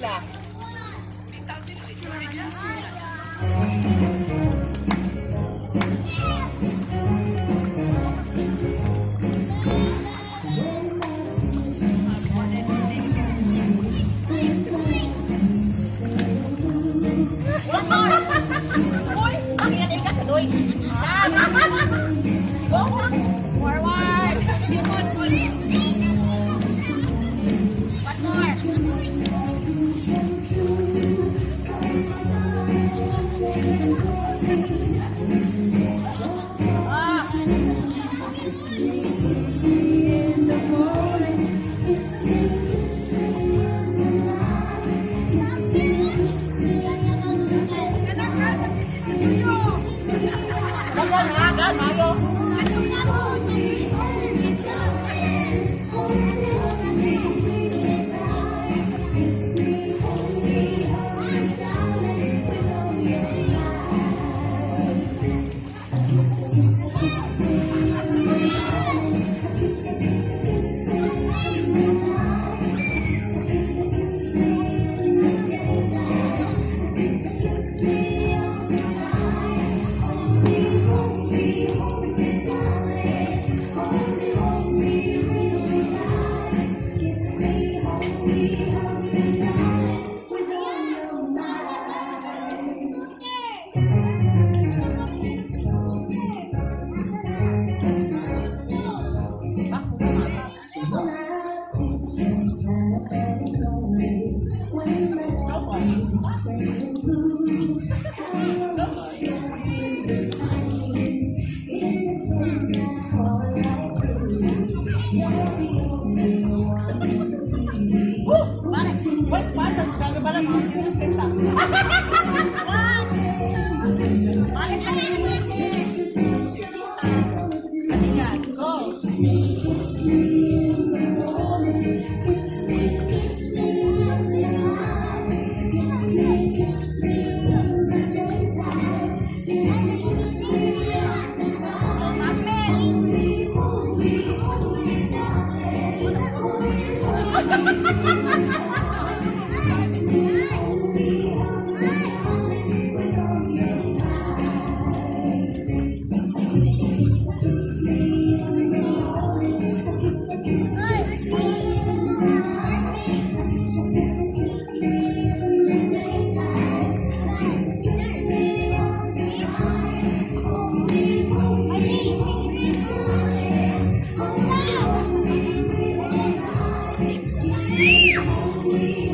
left. Woo! Pare! Wait, pare! Ha ha ha ha ha! Holy, holy.